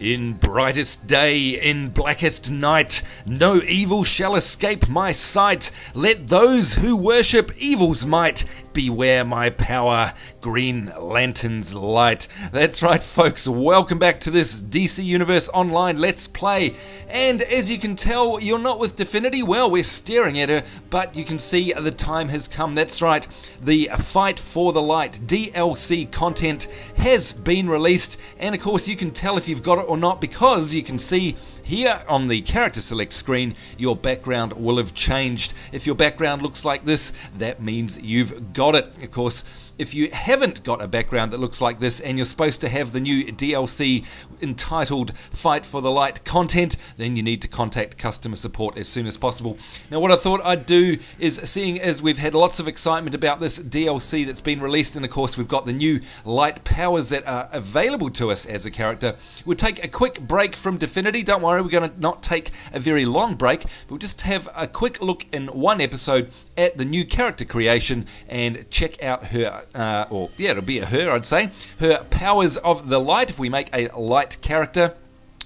In brightest day, in blackest night, no evil shall escape my sight. Let those who worship evil's might beware my power, Green Lantern's light. That's right, folks. Welcome back to this DC Universe Online Let's Play. And as you can tell, you're not with Dfinity. Well, we're staring at her, but you can see the time has come. That's right, the Fight for the Light DLC content has been released. And of course, you can tell if you've got it or not because you can see here on the character select screen, your background will have changed. If your background looks like this, that means you've got it. Of course, if you haven't got a background that looks like this and you're supposed to have the new DLC entitled Fight for the Light content, then you need to contact customer support as soon as possible. Now, what I thought I'd do is seeing as we've had lots of excitement about this DLC that's been released, and of course, we've got the new light powers that are available to us as a character, we'll take a quick break from Dfinity. Don't worry, we're going to not take a very long break, we'll just have a quick look in one episode at the new character creation and check out her uh, or yeah, it'll be a her, I'd say, her powers of the light if we make a light character.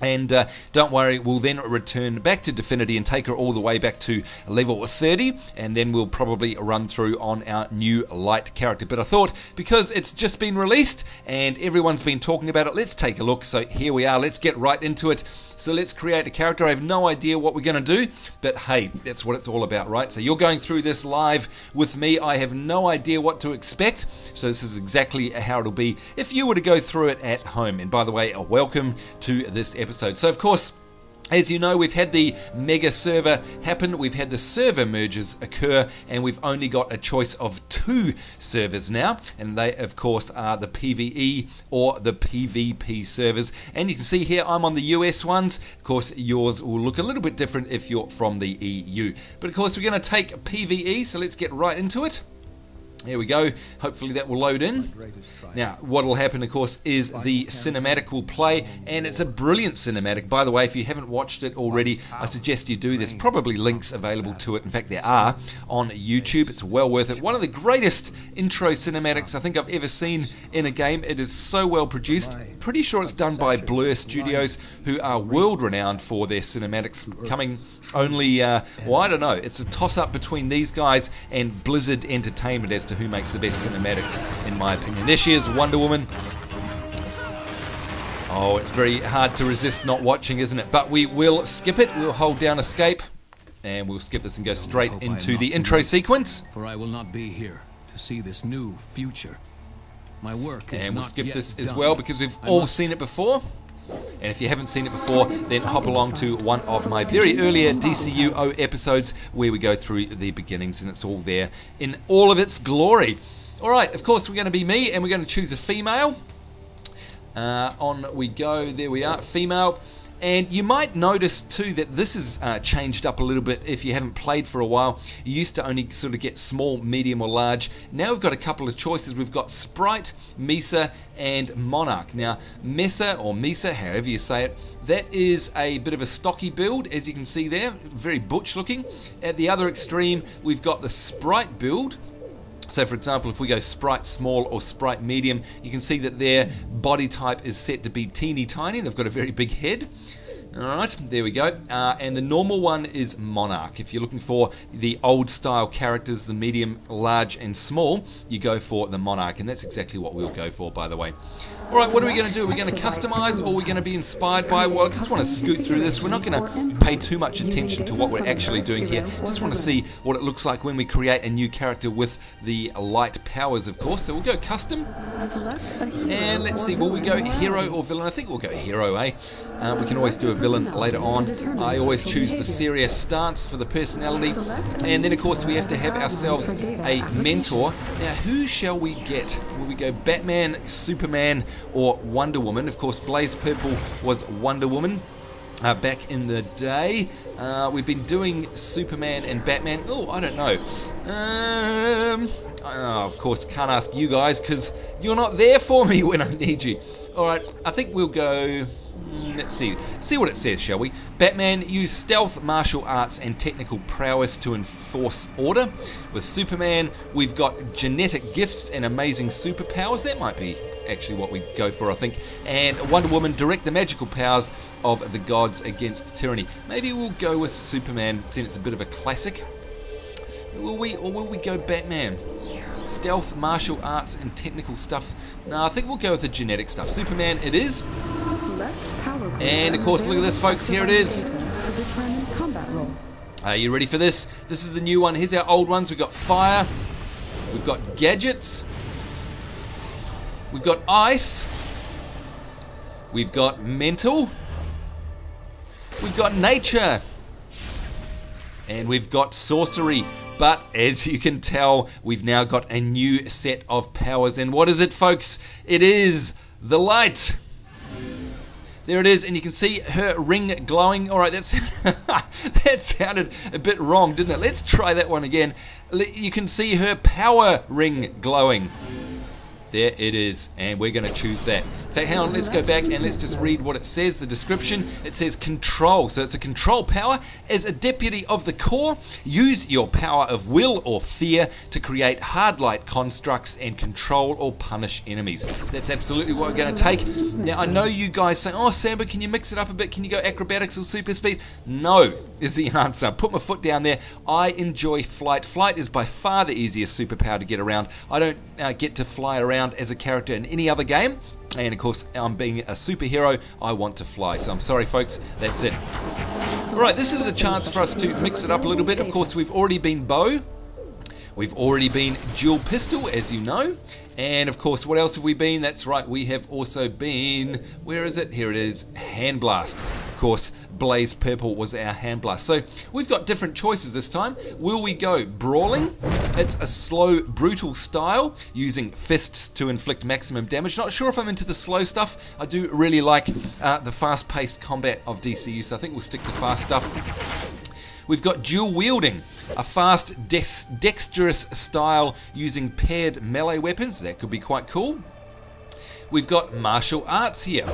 And uh, don't worry, we'll then return back to Dfinity and take her all the way back to level 30, and then we'll probably run through on our new light character. But I thought, because it's just been released and everyone's been talking about it, let's take a look. So here we are, let's get right into it. So let's create a character. I have no idea what we're going to do, but hey, that's what it's all about, right? So you're going through this live with me. I have no idea what to expect, so this is exactly how it'll be if you were to go through it at home. And by the way, welcome to this episode. So, of course, as you know, we've had the mega server happen, we've had the server mergers occur, and we've only got a choice of two servers now, and they, of course, are the PvE or the PvP servers. And you can see here I'm on the US ones. Of course, yours will look a little bit different if you're from the EU. But of course, we're going to take PvE, so let's get right into it. Here we go. Hopefully that will load in. Now, what will happen, of course, is the cinematic will play, and it's a brilliant cinematic. By the way, if you haven't watched it already, I suggest you do. There's probably links available to it. In fact, there are on YouTube. It's well worth it. One of the greatest intro cinematics I think I've ever seen in a game. It is so well produced. Pretty sure it's done by Blur Studios, who are world renowned for their cinematics coming only, uh, well, I don't know. It's a toss up between these guys and Blizzard Entertainment as to who makes the best cinematics, in my opinion. There she is, Wonder Woman. Oh, it's very hard to resist not watching, isn't it? But we will skip it. We'll hold down escape and we'll skip this and go straight into the intro sequence. For I will not be here to see this new future. My work And we'll skip this as well because we've all seen it before. And if you haven't seen it before, then hop along to one of my very earlier DCUO episodes where we go through the beginnings and it's all there in all of its glory. Alright, of course, we're going to be me and we're going to choose a female. Uh, on we go, there we are, female. And you might notice too that this has uh, changed up a little bit if you haven't played for a while. You used to only sort of get small, medium, or large. Now we've got a couple of choices. We've got Sprite, Mesa, and Monarch. Now, Mesa or Mesa, however you say it, that is a bit of a stocky build, as you can see there, very butch looking. At the other extreme, we've got the Sprite build, so for example, if we go sprite small or sprite medium, you can see that their body type is set to be teeny tiny. They've got a very big head. Alright, there we go. Uh, and the normal one is Monarch. If you're looking for the old style characters, the medium, large, and small, you go for the Monarch. And that's exactly what we'll go for, by the way. Alright, what are we going to do? Are we going to customize or are we going to be inspired by? Well, I just want to scoot through this. We're not going to pay too much attention to what we're actually doing here. Just want to see what it looks like when we create a new character with the light powers, of course. So we'll go custom. And let's see, will we go hero or villain? I think we'll go hero, eh? Uh, we can always do a villain later on. I always choose the serious stance for the personality. And then, of course, we have to have ourselves a mentor. Now, who shall we get? Will we go Batman, Superman, or Wonder Woman? Of course, Blaze Purple was Wonder Woman. Uh, back in the day. Uh, we've been doing Superman and Batman. Oh, I don't know. Um, oh, of course, can't ask you guys because you're not there for me when I need you. Alright, I think we'll go. Hmm, let's see. See what it says, shall we? Batman used stealth, martial arts, and technical prowess to enforce order. With Superman, we've got genetic gifts and amazing superpowers. That might be actually what we go for, I think. And Wonder Woman, direct the magical powers of the gods against tyranny. Maybe we'll go with Superman, since it's a bit of a classic. Will we, or will we go Batman? Stealth, martial arts, and technical stuff. No, I think we'll go with the genetic stuff. Superman, it is. And of course, look at this, folks. Here it is. Are you ready for this? This is the new one. Here's our old ones. We've got fire. We've got gadgets. We've got ice. We've got mental. We've got nature. And we've got sorcery. But as you can tell, we've now got a new set of powers. And what is it, folks? It is the light. There it is, and you can see her ring glowing. All right, that's that sounded a bit wrong, didn't it? Let's try that one again. You can see her power ring glowing. There it is, and we're going to choose that. Hang on, let's go back and let's just read what it says, the description. It says control, so it's a control power. As a deputy of the Corps, use your power of will or fear to create hard light constructs and control or punish enemies. That's absolutely what we're going to take. Now, I know you guys say, oh, Sambo, can you mix it up a bit? Can you go acrobatics or super speed? No, is the answer. Put my foot down there. I enjoy flight. Flight is by far the easiest superpower to get around. I don't uh, get to fly around as a character in any other game. And of course, I'm being a superhero, I want to fly. So I'm sorry, folks, that's it. Alright, this is a chance for us to mix it up a little bit. Of course, we've already been bow. We've already been dual pistol, as you know. And of course, what else have we been? That's right, we have also been, where is it? Here it is, Hand Blast. Of course, Blaze Purple was our Hand Blast. So we've got different choices this time. Will we go Brawling? It's a slow, brutal style, using fists to inflict maximum damage. Not sure if I'm into the slow stuff. I do really like uh, the fast-paced combat of DCU, so I think we'll stick to fast stuff. We've got dual wielding, a fast, dex dexterous style using paired melee weapons. That could be quite cool. We've got martial arts here.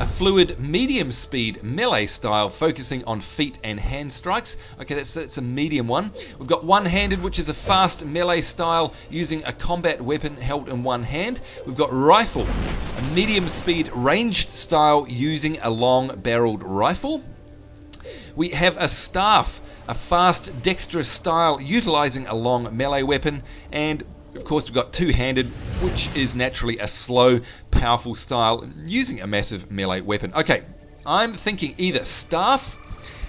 A fluid medium speed melee style focusing on feet and hand strikes. Okay, that's, that's a medium one. We've got one handed, which is a fast melee style using a combat weapon held in one hand. We've got rifle, a medium speed ranged style using a long barreled rifle. We have a staff, a fast, dexterous style utilizing a long melee weapon, and of course we've got two-handed, which is naturally a slow, powerful style using a massive melee weapon. Okay, I'm thinking either staff,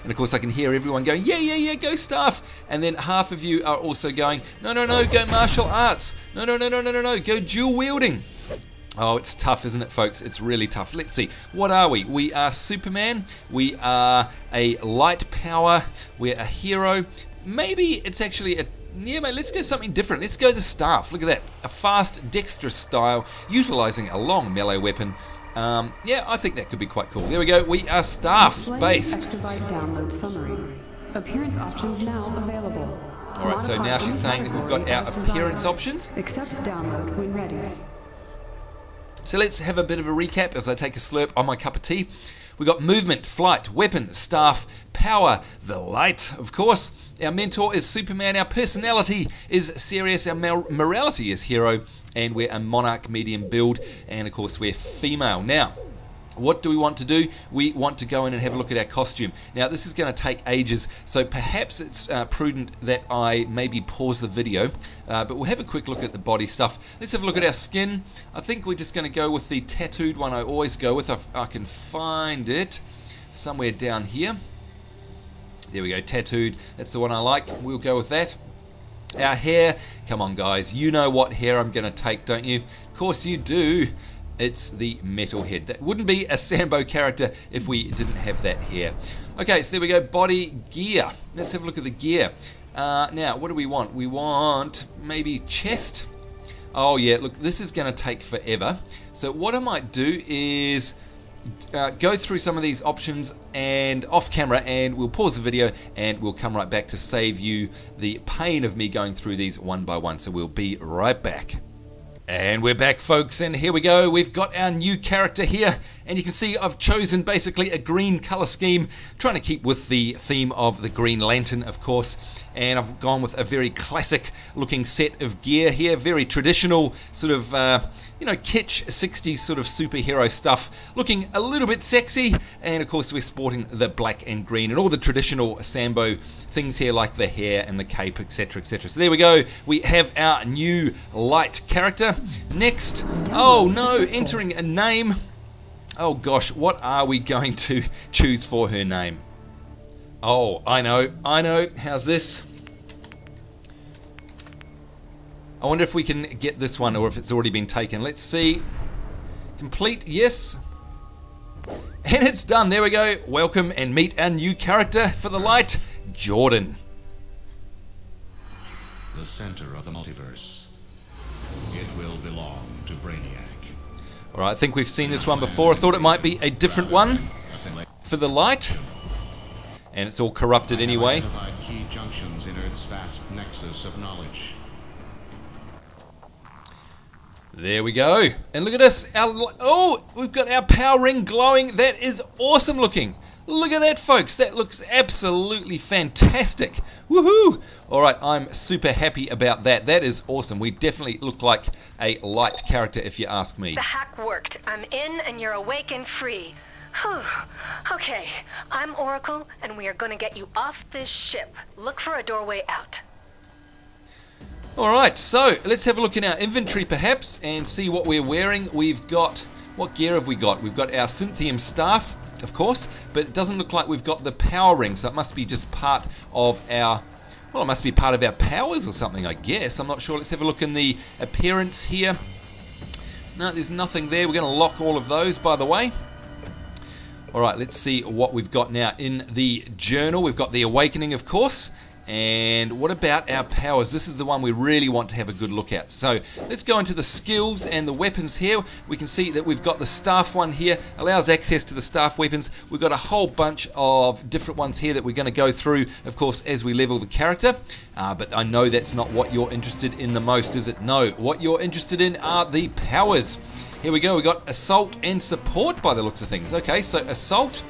and of course I can hear everyone going, yeah, yeah, yeah, go staff. And then half of you are also going, no, no, no, go martial arts. No, no, no, no, no, no, no, go dual wielding. Oh, it's tough, isn't it, folks? It's really tough. Let's see. What are we? We are Superman. We are a light power. We're a hero. Maybe it's actually a yeah, mate, let's go something different. Let's go the staff. Look at that. A fast, dexterous style, utilizing a long melee weapon. Um, yeah, I think that could be quite cool. There we go. We are staff based. Appearance options now available. Alright, so now she's saying that we've got our appearance options. Accept download when ready. So let's have a bit of a recap as I take a slurp on my cup of tea. We got movement, flight, weapon, staff, power, the light, of course. Our mentor is Superman. Our personality is serious. Our morality is hero. And we're a monarch medium build. And of course, we're female. Now, what do we want to do? We want to go in and have a look at our costume. Now, this is going to take ages, so perhaps it's uh, prudent that I maybe pause the video, uh, but we'll have a quick look at the body stuff. Let's have a look at our skin. I think we're just going to go with the tattooed one I always go with. I, I can find it somewhere down here. There we go, tattooed. That's the one I like. We'll go with that. Our hair, come on guys, you know what hair I'm going to take, don't you? Of course you do. It's the Metalhead. That wouldn't be a Sambo character if we didn't have that here. Okay, so there we go. Body gear. Let's have a look at the gear. Uh, now, what do we want? We want maybe chest. Oh yeah, look, this is going to take forever. So what I might do is uh, go through some of these options and off camera and we'll pause the video and we'll come right back to save you the pain of me going through these one by one. So we'll be right back. And we're back, folks, and here we go. We've got our new character here, and you can see I've chosen basically a green color scheme, trying to keep with the theme of the Green Lantern, of course. And I've gone with a very classic looking set of gear here, very traditional, sort of, uh, you know, kitsch 60s sort of superhero stuff, looking a little bit sexy. And of course, we're sporting the black and green and all the traditional Sambo things here, like the hair and the cape, etc. etc. So there we go. We have our new light character. Next, oh no, entering a name. Oh gosh, what are we going to choose for her name? Oh, I know, I know. How's this? I wonder if we can get this one or if it's already been taken. Let's see. Complete, yes. And it's done. There we go. Welcome and meet our new character for the light, Jordan. The center of the multiverse. It will belong to Brainiac. Alright, I think we've seen this one before. I thought it might be a different one for the light. And it's all corrupted anyway. key junctions in Earth's vast nexus of knowledge. There we go. And look at this. Our, oh, we've got our power ring glowing. That is awesome looking. Look at that, folks. That looks absolutely fantastic. Woohoo! All right, I'm super happy about that. That is awesome. We definitely look like a light character, if you ask me. The hack worked. I'm in and you're awake and free. Okay, I'm Oracle and we are gonna get you off this ship. Look for a doorway out. All right, so let's have a look in our inventory perhaps and see what we're wearing. We've got, what gear have we got? We've got our Synthium staff, of course, but it doesn't look like we've got the power ring, so it must be just part of our, well, it must be part of our powers or something, I guess. I'm not sure. Let's have a look in the appearance here. No, there's nothing there. We're going to lock all of those, by the way. All right, let's see what we've got now in the journal. We've got the awakening, of course. And what about our powers? This is the one we really want to have a good look at. So let's go into the skills and the weapons here. We can see that we've got the staff one here, allows access to the staff weapons. We've got a whole bunch of different ones here that we're going to go through, of course, as we level the character. Uh, but I know that's not what you're interested in the most, is it? No, what you're interested in are the powers. Here we go, we got assault and support by the looks of things. Okay, so assault.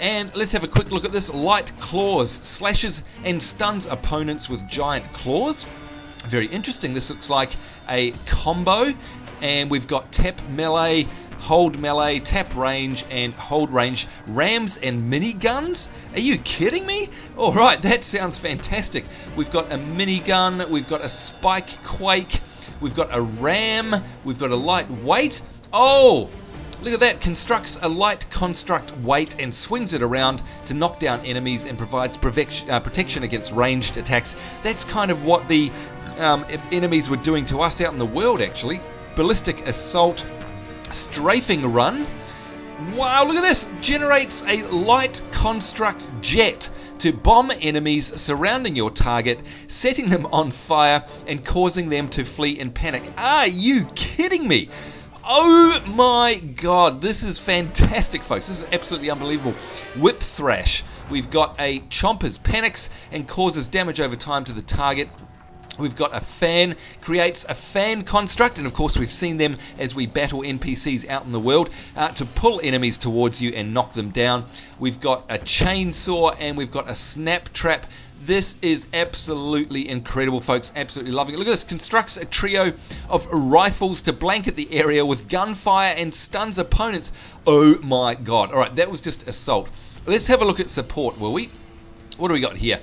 And let's have a quick look at this. Light claws slashes and stuns opponents with giant claws. Very interesting. This looks like a combo. And we've got tap melee, hold melee, tap range, and hold range rams and miniguns. Are you kidding me? All right, that sounds fantastic. We've got a minigun, we've got a spike quake, we've got a ram, we've got a lightweight. Oh, Look at that, constructs a light construct weight and swings it around to knock down enemies and provides uh, protection against ranged attacks. That's kind of what the um, enemies were doing to us out in the world, actually. Ballistic assault, strafing run. Wow, look at this! Generates a light construct jet to bomb enemies surrounding your target, setting them on fire and causing them to flee in panic. Are you kidding me? Oh my god, this is fantastic, folks. This is absolutely unbelievable. Whip Thrash. We've got a Chompers panics and causes damage over time to the target. We've got a fan, creates a fan construct, and of course, we've seen them as we battle NPCs out in the world uh, to pull enemies towards you and knock them down. We've got a chainsaw and we've got a snap trap. This is absolutely incredible, folks. Absolutely loving it. Look at this. Constructs a trio of rifles to blanket the area with gunfire and stuns opponents. Oh my god. All right, that was just assault. Let's have a look at support, will we? What do we got here?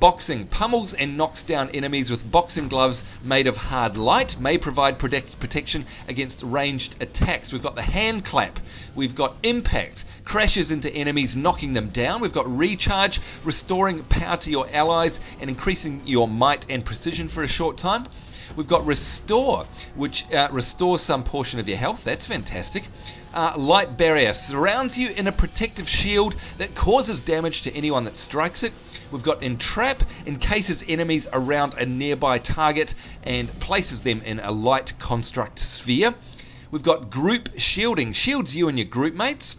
Boxing pummels and knocks down enemies with boxing gloves made of hard light, may provide protect, protection against ranged attacks. We've got the hand clap, we've got impact, crashes into enemies, knocking them down. We've got recharge, restoring power to your allies and increasing your might and precision for a short time. We've got Restore, which uh, restores some portion of your health. That's fantastic. Uh, light Barrier surrounds you in a protective shield that causes damage to anyone that strikes it. We've got Entrap, encases enemies around a nearby target and places them in a light construct sphere. We've got Group Shielding, shields you and your group mates.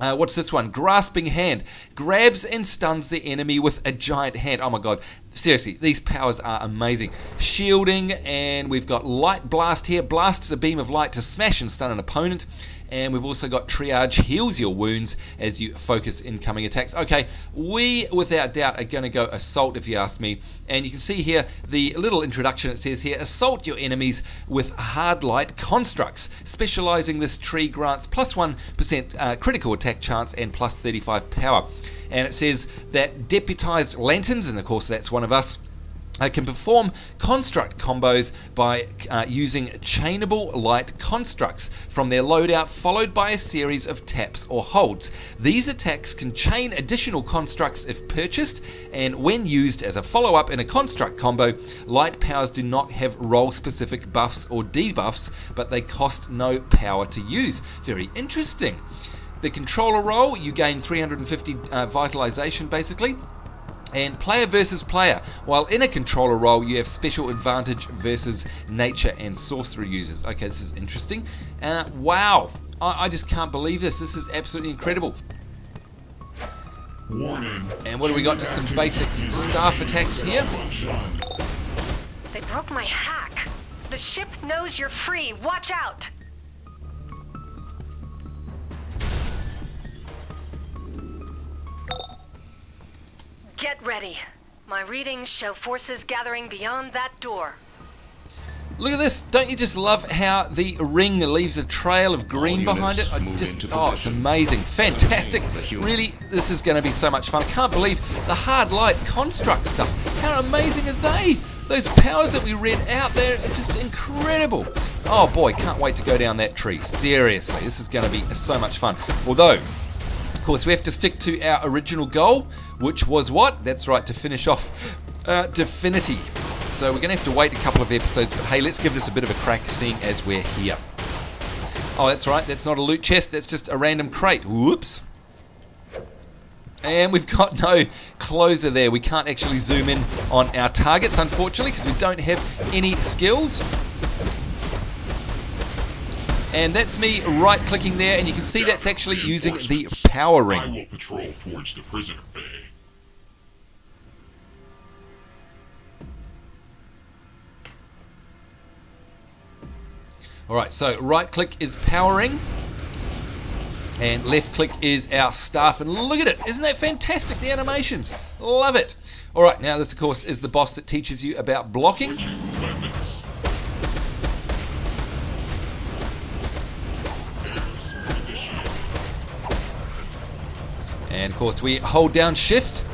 Uh, what's this one? Grasping Hand. Grabs and stuns the enemy with a giant hand. Oh my god. Seriously, these powers are amazing. Shielding, and we've got Light Blast here. Blasts a beam of light to smash and stun an opponent and we've also got triage heals your wounds as you focus incoming attacks. Okay, we without doubt are going to go assault if you ask me. And you can see here the little introduction it says here assault your enemies with hard light constructs. Specializing this tree grants plus 1 uh, critical attack chance and plus 35 power. And it says that deputized lanterns, and of course that's one of us I can perform construct combos by uh, using chainable light constructs from their loadout followed by a series of taps or holds. These attacks can chain additional constructs if purchased and when used as a follow-up in a construct combo, light powers do not have role specific buffs or debuffs but they cost no power to use. Very interesting. The controller role, you gain 350 uh, vitalization basically and player versus player. While in a controller role, you have special advantage versus nature and sorcery users. Okay, this is interesting. Uh, wow, I, I, just can't believe this. This is absolutely incredible. Warning. And what do we got? Just some basic staff attacks here. They broke my hack. The ship knows you're free. Watch out. Get ready. My readings show forces gathering beyond that door. Look at this! Don't you just love how the ring leaves a trail of green behind it? I just oh, it's amazing, fantastic! Really, this is going to be so much fun. I can't believe the hard light construct stuff. How amazing are they? Those powers that we read out there are just incredible. Oh boy, can't wait to go down that tree. Seriously, this is going to be so much fun. Although, of course, we have to stick to our original goal, which was what? That's right, to finish off uh, Dfinity. So we're going to have to wait a couple of episodes, but hey, let's give this a bit of a crack seeing as we're here. Oh, that's right, that's not a loot chest, that's just a random crate. Whoops. And we've got no closer there. We can't actually zoom in on our targets, unfortunately, because we don't have any skills. And that's me right-clicking there, and you can see that's actually using the power ring. I will patrol towards the prisoner bay. Alright, so right click is powering. And left click is our staff. And look at it. Isn't that fantastic? The animations. Love it. Alright, now this of course is the boss that teaches you about blocking. And of course we hold down shift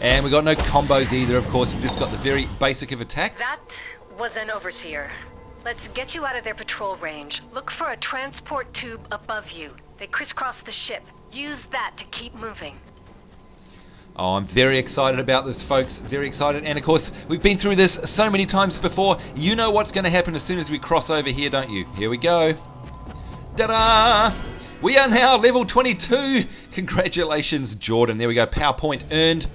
And we got no combos either, of course. We've just got the very basic of attacks. That was an overseer. Let's get you out of their patrol range. Look for a transport tube above you. They crisscross the ship. Use that to keep moving. Oh, I'm very excited about this, folks. Very excited. And of course, we've been through this so many times before. You know what's going to happen as soon as we cross over here, don't you? Here we go. Ta-da! We are now level 22. Congratulations, Jordan. There we go. PowerPoint earned.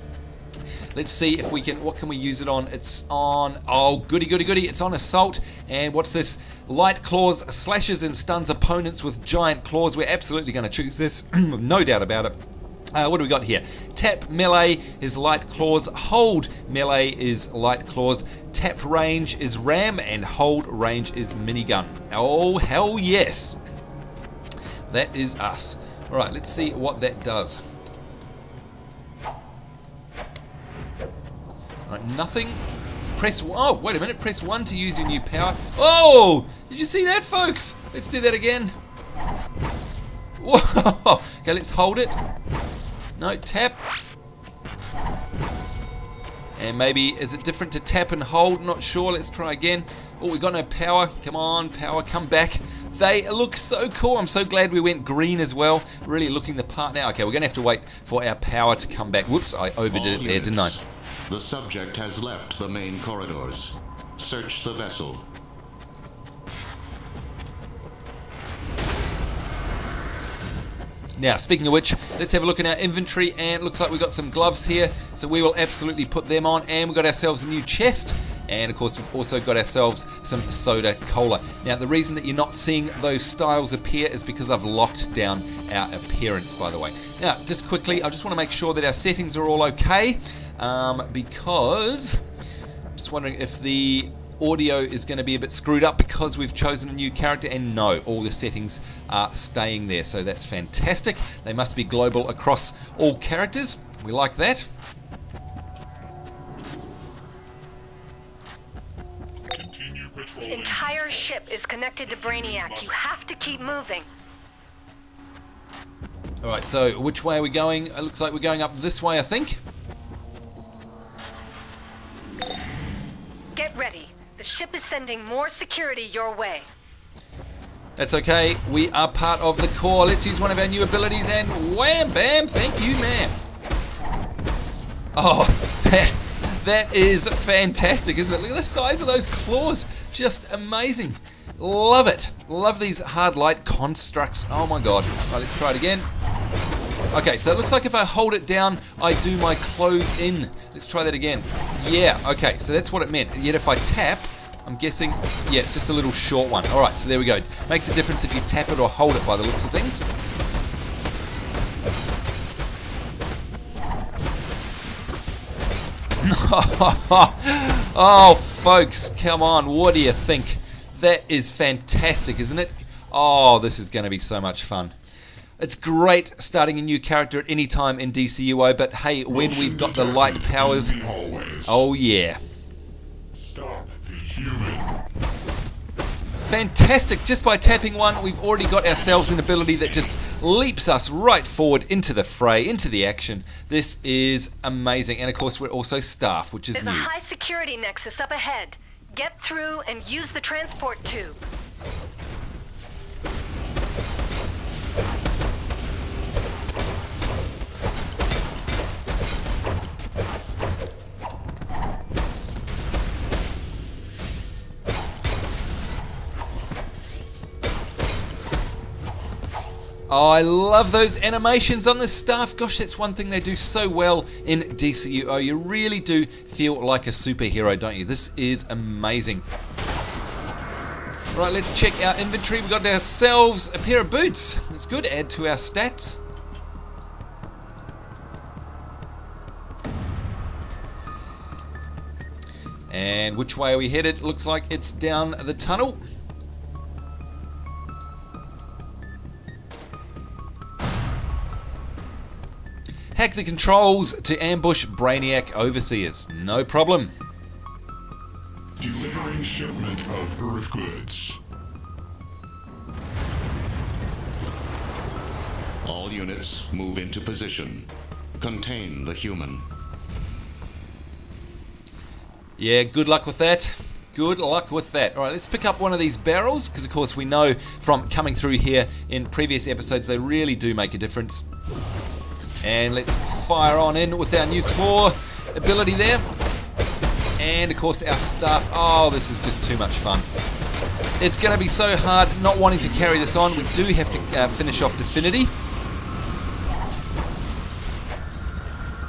Let's see if we can, what can we use it on? It's on, oh, goody, goody, goody. It's on Assault. And what's this? Light Claws slashes and stuns opponents with giant claws. We're absolutely going to choose this, no doubt about it. Uh, what do we got here? Tap melee is light claws, hold melee is light claws, tap range is ram, and hold range is minigun. Oh, hell yes! That is us. Alright, let's see what that does. Right, nothing. Press, oh, wait a minute, press 1 to use your new power. Oh, did you see that, folks? Let's do that again. Whoa, okay, let's hold it. No, tap. And maybe, is it different to tap and hold? Not sure, let's try again. Oh, we got no power. Come on, power, come back. They look so cool. I'm so glad we went green as well. Really looking the part now. Okay, we're going to have to wait for our power to come back. Whoops, I overdid it there, didn't I? The subject has left the main corridors. Search the vessel. Now, speaking of which, let's have a look at our inventory, and looks like we've got some gloves here, so we will absolutely put them on, and we've got ourselves a new chest, and of course we've also got ourselves some soda cola. Now, the reason that you're not seeing those styles appear is because I've locked down our appearance, by the way. Now, just quickly, I just want to make sure that our settings are all okay, um, because I'm just wondering if the audio is going to be a bit screwed up because we've chosen a new character and no all the settings are staying there so that's fantastic. They must be global across all characters. We like that. Entire ship is connected to Brainiac. You have to keep moving. all right so which way are we going? It looks like we're going up this way I think Get ready. The ship is sending more security your way. That's okay. We are part of the Corps. Let's use one of our new abilities and wham bam. Thank you, ma'am. Oh, that that is fantastic, isn't it? Look at the size of those claws. Just amazing. Love it. Love these hard light constructs. Oh my god. Right, let's try it again. Okay, so it looks like if I hold it down, I do my close in. Let's try that again. Yeah, okay, so that's what it meant. Yet if I tap, I'm guessing, yeah, it's just a little short one. All right, so there we go. Makes a difference if you tap it or hold it by the looks of things. oh, folks, come on. What do you think? That is fantastic, isn't it? Oh, this is going to be so much fun. It's great starting a new character at any time in DCUO, but hey, when we've got the light powers, oh yeah. Fantastic! Just by tapping one, we've already got ourselves an ability that just leaps us right forward into the fray, into the action. This is amazing. And of course, we're also staff, which is There's a high security nexus up ahead. Get through and use the transport tube. Oh, I love those animations on the staff. Gosh, that's one thing they do so well in DCUO. You really do feel like a superhero, don't you? This is amazing. Right, let's check our inventory. We've got ourselves a pair of boots. That's good. Add to our stats. And which way are we headed? Looks like it's down the tunnel. The controls to ambush Brainiac Overseers. No problem. Delivering shipment of Earth goods. All units move into position. Contain the human. Yeah, good luck with that. Good luck with that. All right, let's pick up one of these barrels because, of course, we know from coming through here in previous episodes they really do make a difference. And let's fire on in with our new claw ability there. And, of course, our staff. Oh, this is just too much fun. It's going to be so hard not wanting to carry this on. We do have to uh, finish off Dfinity.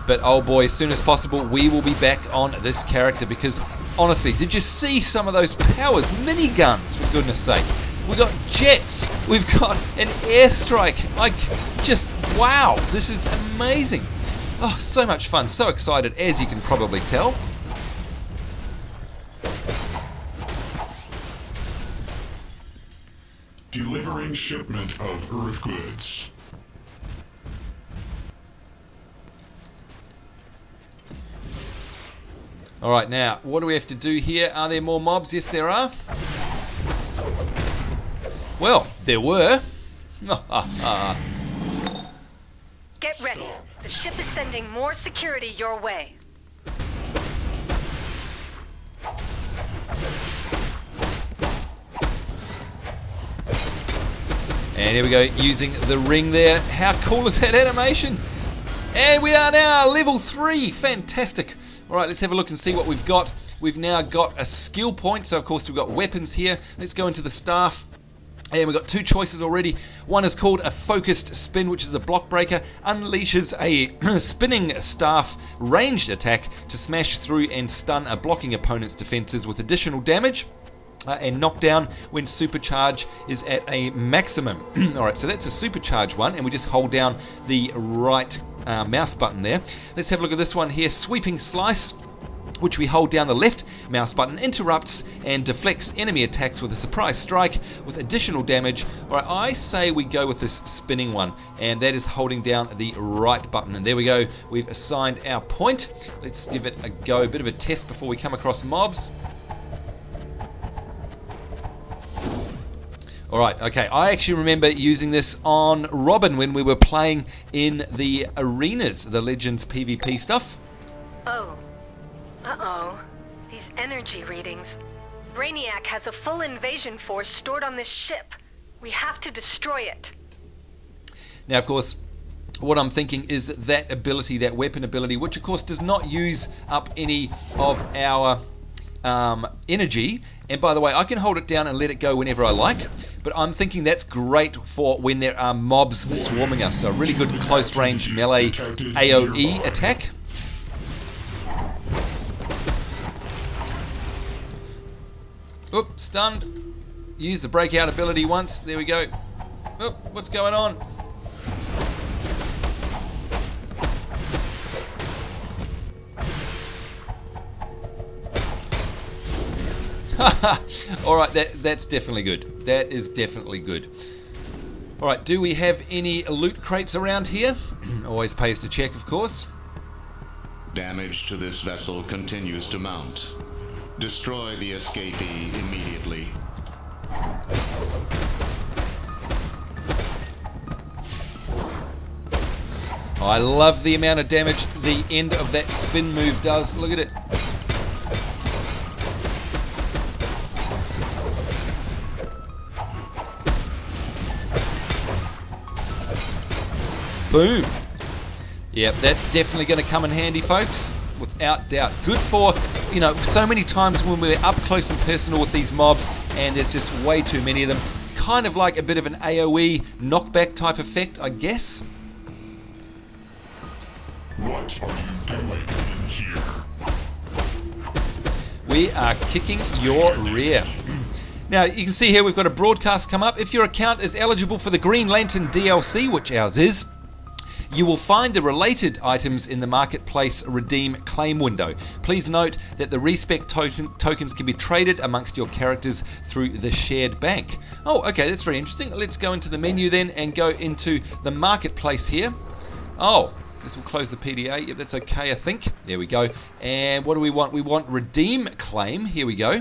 But oh boy, as soon as possible, we will be back on this character because honestly, did you see some of those powers? Miniguns, for goodness sake. We've got jets, we've got an airstrike. Like, just wow, this is amazing. Oh, so much fun, so excited, as you can probably tell. Delivering shipment of Earth goods. Alright, now, what do we have to do here? Are there more mobs? Yes, there are. Well, there were. Get ready. The ship is sending more security your way. And here we go, using the ring there. How cool is that animation? And we are now level 3. Fantastic. Alright, let's have a look and see what we've got. We've now got a skill point, so of course we've got weapons here. Let's go into the staff. And we've got two choices already. One is called a focused spin, which is a block breaker, unleashes a spinning staff ranged attack to smash through and stun a blocking opponent's defenses with additional damage. Uh, and knockdown when supercharge is at a maximum. Alright, so that's a supercharge one, and we just hold down the right uh, mouse button there. Let's have a look at this one here Sweeping Slice which we hold down the left mouse button, interrupts and deflects enemy attacks with a surprise strike with additional damage. Alright, I say we go with this spinning one, and that is holding down the right button. And there we go, we've assigned our point. Let's give it a go, a bit of a test before we come across mobs. Alright, okay, I actually remember using this on Robin when we were playing in the arenas, the Legends PvP stuff. Oh. Uh-oh. These energy readings. Brainiac has a full invasion force stored on this ship. We have to destroy it. Now, of course, what I'm thinking is that, that ability, that weapon ability, which of course does not use up any of our um, energy. And by the way, I can hold it down and let it go whenever I like. But I'm thinking that's great for when there are mobs swarming us. So a really good close range melee AoE attack. Oop, stunned. Use the breakout ability once. There we go. Oop, what's going on? Alright, that, that's definitely good. That is definitely good. Alright, do we have any loot crates around here? Always pays to check, of course. Damage to this vessel continues to mount. Destroy the escapee immediately. Oh, I love the amount of damage the end of that spin move does. Look at it. Boom. Yep, that's definitely going to come in handy, folks. Without doubt. Good for, you know, so many times when we're up close and personal with these mobs and there's just way too many of them. Kind of like a bit of an AoE knockback type effect, I guess. What are you doing in here? We are kicking your rear. Now, you can see here we've got a broadcast come up. If your account is eligible for the Green Lantern DLC, which ours is, you will find the related items in the Marketplace Redeem Claim window. Please note that the respec token, tokens can be traded amongst your characters through the shared bank. Oh, okay, that's very interesting. Let's go into the menu then and go into the Marketplace here. Oh, this will close the PDA. Yep, that's okay, I think. There we go. And what do we want? We want redeem claim. Here we go.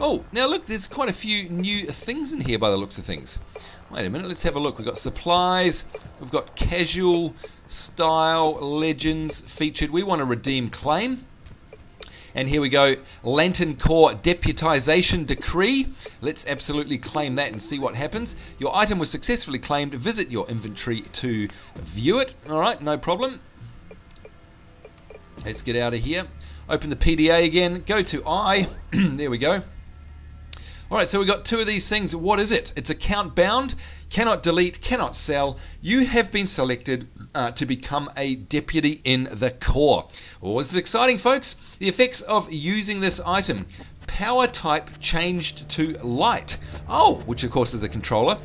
Oh, now look, there's quite a few new things in here by the looks of things. Wait a minute, let's have a look. We've got supplies, we've got casual, style, legends featured. We want to redeem claim. And here we go, Lantern Corps Deputization Decree. Let's absolutely claim that and see what happens. Your item was successfully claimed. Visit your inventory to view it. All right, no problem. Let's get out of here. Open the PDA again. Go to I. there we go. All right, so we've got two of these things. What is it? It's account bound, cannot delete, cannot sell. You have been selected uh, to become a deputy in the Corps. Well, this is exciting, folks. The effects of using this item. Power type changed to light. Oh, which of course is a controller.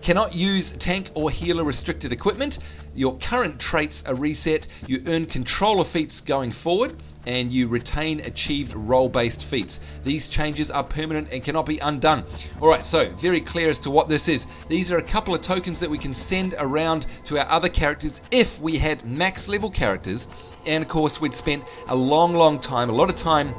Cannot use tank or healer restricted equipment. Your current traits are reset. You earn controller feats going forward and you retain achieved role based feats. These changes are permanent and cannot be undone. Alright, so very clear as to what this is. These are a couple of tokens that we can send around to our other characters if we had max level characters, and of course, we'd spent a long, long time, a lot of time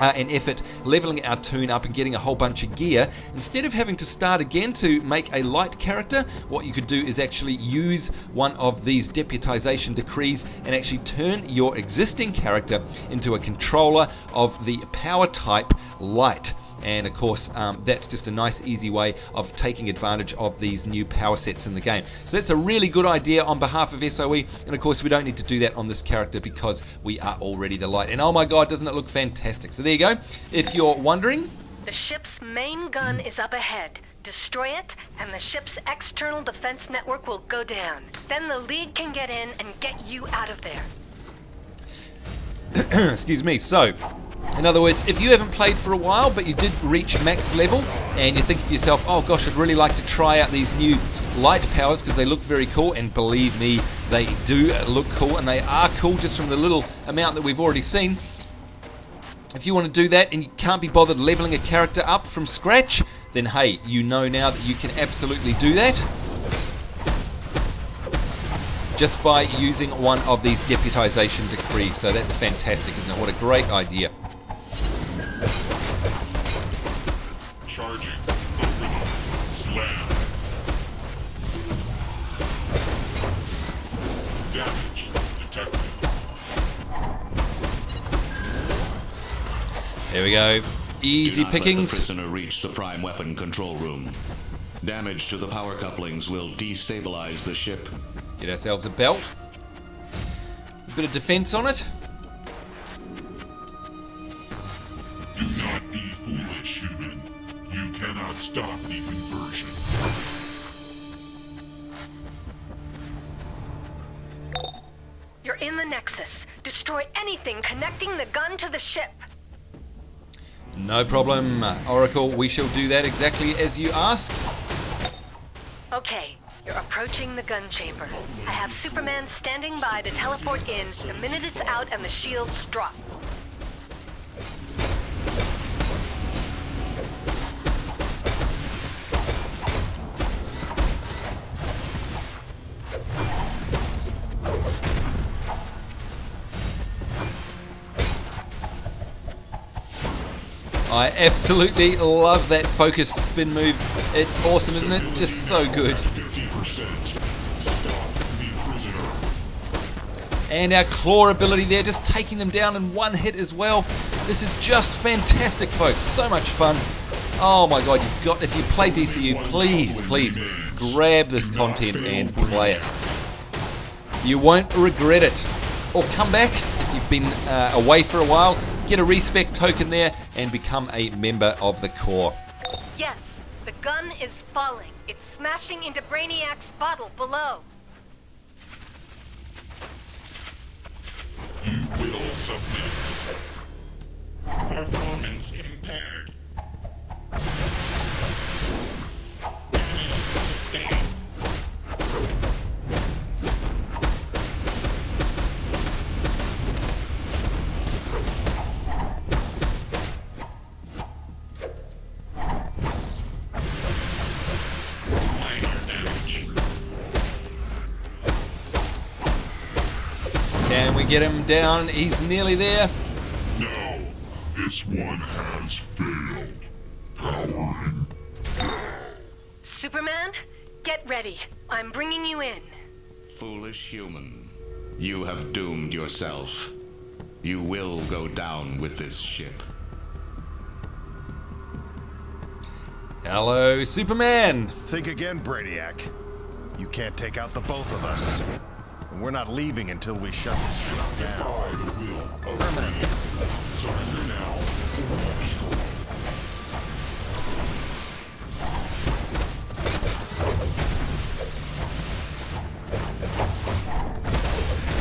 uh, and effort leveling our toon up and getting a whole bunch of gear. Instead of having to start again to make a light character, what you could do is actually use one of these deputization decrees and actually turn your existing character into a controller of the power type light and of course um, that's just a nice easy way of taking advantage of these new power sets in the game so that's a really good idea on behalf of SOE and of course we don't need to do that on this character because we are already the light and oh my god doesn't it look fantastic so there you go if you're wondering The ship's main gun is up ahead. Destroy it, and the ship's external defense network will go down. Then the League can get in and get you out of there. Excuse me. So, in other words, if you haven't played for a while, but you did reach max level, and you're thinking to yourself, oh gosh, I'd really like to try out these new light powers because they look very cool, and believe me, they do look cool, and they are cool just from the little amount that we've already seen. If you want to do that and you can't be bothered leveling a character up from scratch, then hey, you know now that you can absolutely do that just by using one of these deputization decrees. So that's fantastic, isn't it? What a great idea. Charging. Open. Slam. Damage. Detected. There we go. Easy Do not let the pickings. prisoner reach the prime weapon control room. Damage to the power couplings will destabilize the ship. Get ourselves a belt. A bit of defense on it. Stop the conversion. You're in the Nexus. Destroy anything connecting the gun to the ship. No problem, uh, Oracle. We shall do that exactly as you ask. Okay, you're approaching the gun chamber. I have Superman standing by to teleport in the minute it's out and the shields drop. I absolutely love that focused spin move. It's awesome, isn't it? Just so good. 50%. Stop the prisoner. And our claw ability there, just taking them down in one hit as well. This is just fantastic, folks. So much fun. Oh my god, you've got, if you play DCU, please, please, grab this content and play it. You won't regret it. Or come back if you've been uh, away for a while, get a respect token there, and become a member of the Corps. Yes, the gun is falling. It's smashing into Brainiac's bottle below. You will submit. Performance impaired. Damage sustained. Can get him down? He's nearly there. No, this one has failed. Powering. Superman, get ready. I'm bringing you in. Foolish human. You have doomed yourself. You will go down with this ship. Hello, Superman. Think again, Brainiac. You can't take out the both of us. And we're not leaving until we shut this ship down.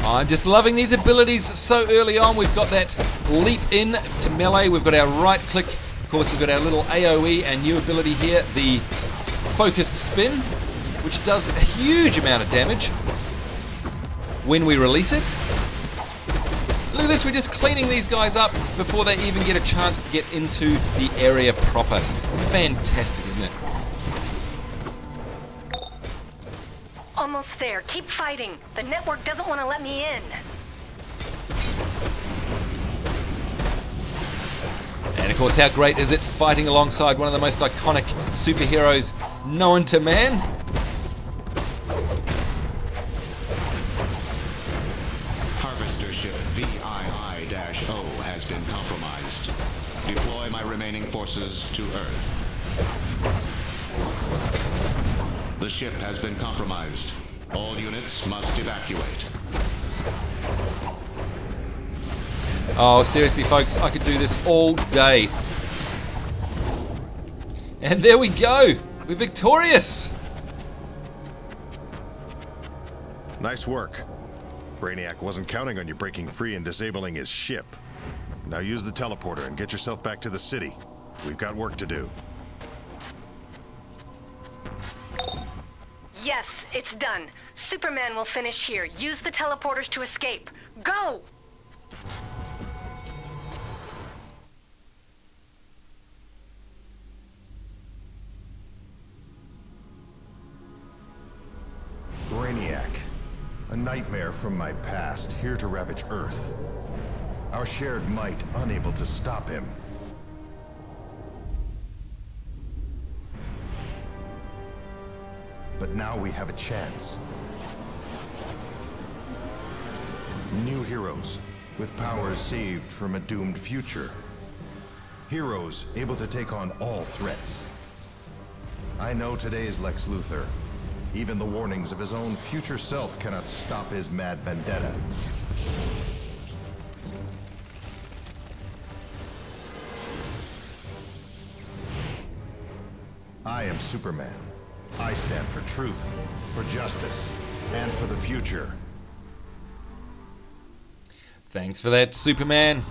Oh, I'm just loving these abilities so early on. We've got that leap in to melee. We've got our right click. Of course, we've got our little AoE and new ability here, the focused spin, which does a huge amount of damage when we release it. Look at this, we're just cleaning these guys up before they even get a chance to get into the area proper. Fantastic, isn't it? Almost there. Keep fighting. The network doesn't want to let me in. And of course, how great is it fighting alongside one of the most iconic superheroes known to man? Harvester ship VII-O has been compromised. Deploy my remaining forces to Earth. The ship has been compromised. All units must evacuate. Oh, seriously, folks, I could do this all day. And there we go. We're victorious! Nice work. Brainiac wasn't counting on you breaking free and disabling his ship. Now use the teleporter and get yourself back to the city. We've got work to do. Yes, it's done. Superman will finish here. Use the teleporters to escape. Go! Nightmare from my past, here to ravage Earth. Our shared might unable to stop him. But now we have a chance. New heroes, with powers saved from a doomed future. Heroes able to take on all threats. I know today's Lex Luthor. Even the warnings of his own future self cannot stop his mad vendetta. I am Superman. I stand for truth, for justice, and for the future. Thanks for that, Superman.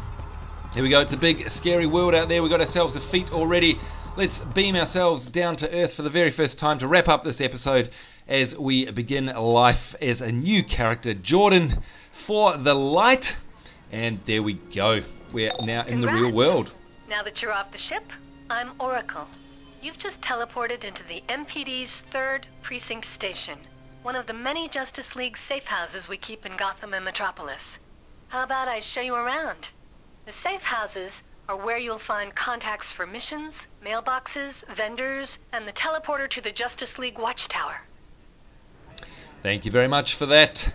Here we go. It's a big, scary world out there. We've got ourselves a feat already. Let's beam ourselves down to Earth for the very first time to wrap up this episode as we begin life as a new character, Jordan, for the light. And there we go. We're now in the real world. Now that you're off the ship, I'm Oracle. You've just teleported into the MPD's 3rd Precinct Station, one of the many Justice League safe houses we keep in Gotham and Metropolis. How about I show you around? The safe houses are where you'll find contacts for missions, mailboxes, vendors, and the teleporter to the Justice League Watchtower. Thank you very much for that.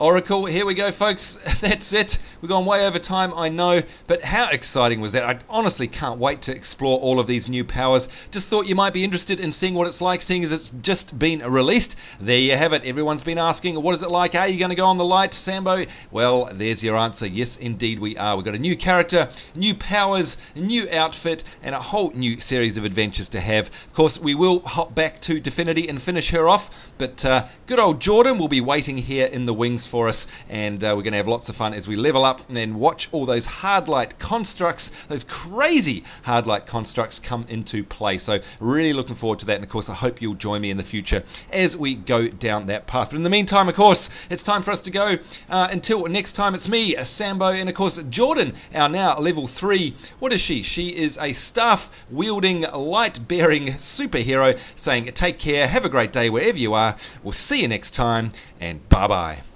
Oracle, here we go, folks. That's it. We've gone way over time, I know, but how exciting was that? I honestly can't wait to explore all of these new powers. Just thought you might be interested in seeing what it's like, seeing as it's just been released. There you have it. Everyone's been asking, what is it like? Are you going to go on the light, Sambo? Well, there's your answer. Yes, indeed, we are. We've got a new character, new powers, new outfit, and a whole new series of adventures to have. Of course, we will hop back to Dfinity and finish her off, but uh, good old Jordan will be waiting here in the wings for us, and uh, we're going to have lots of fun as we level up and then watch all those hard light constructs, those crazy hard light constructs come into play. So, really looking forward to that, and of course, I hope you'll join me in the future as we go down that path. But in the meantime, of course, it's time for us to go. Uh, until next time, it's me, Sambo, and of course, Jordan, our now level 3. What is she? She is a staff wielding, light bearing superhero saying, Take care, have a great day wherever you are. We'll see you next time, and bye bye.